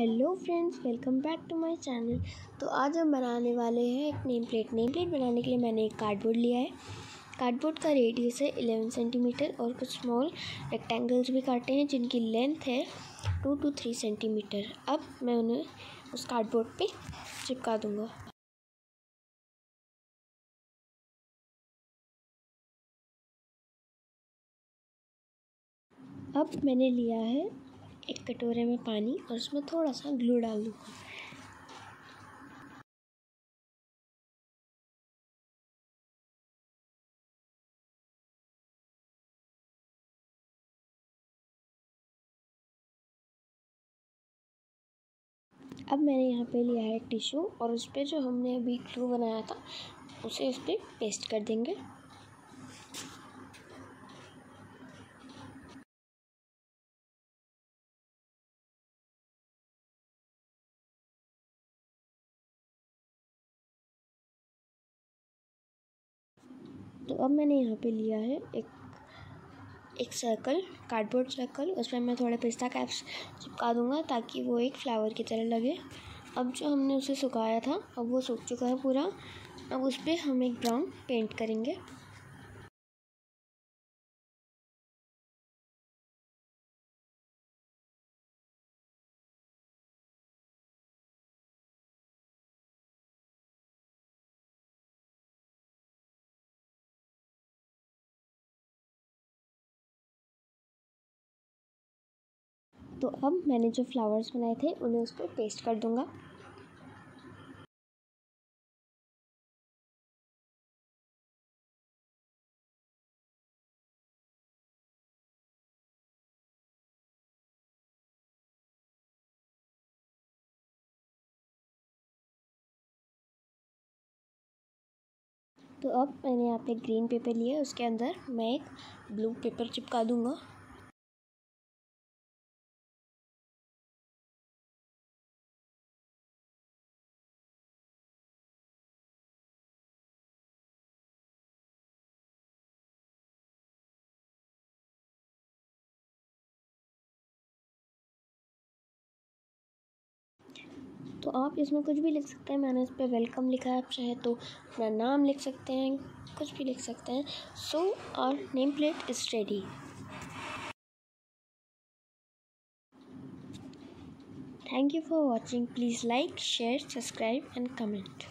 Hello friends, welcome back to my channel. तो आज हम बनाने वाले हैं एक नेम प्लेट। नेम प्लेट बनाने के लिए मैंने एक कार्डबोर्ड लिया है। कार्डबोर्ड का रेडियस है एलेवन सेंटीमीटर और कुछ स्मॉल रेक्टेंगल्स भी काटे हैं जिनकी लेंथ है टू टू थ्री सेंटीमीटर अब मैं उन्हें उस कार्डबोर्ड पे चिपका दूँगा। अब मैंने लिया है एक कटोरे में पानी और उसमें थोड़ा सा ग्लू डाल दूँगा अब मैंने यहाँ पे लिया है टिश्यू और उस पर जो हमने अभी ग्लू बनाया था, उसे उस पर पेस्ट कर देंगे। तो अब मैंने यहाँ पे लिया है एक एक सर्कल कार्डबोर्ड सर्कल उसमें मैं थोड़े पिस्ता कैप्स चिपका दूँगा ताकि वो एक फ्लावर की तरह लगे। अब जो हमने उसे सुखाया था, अब वो सूख चुका है पूरा। अब उस पर हम एक ब्राउन पेंट करेंगे। तो अब मैंने जो फ्लावर्स बनाए थे, उन्हें उस पर पेस्ट कर दूँगा। तो अब मैंने यहाँ पे ग्रीन पेपर लिया उसके अंदर मैं एक ब्लू पेपर चिपका दूँगा। तो आप इसमें कुछ भी लिख सकते हैं। मैंने इस पर वेलकम लिखा है, आप चाहे तो अपना नाम लिख सकते हैं, कुछ भी लिख सकते हैं। So our name plate is ready thank you for watching please like share subscribe and comment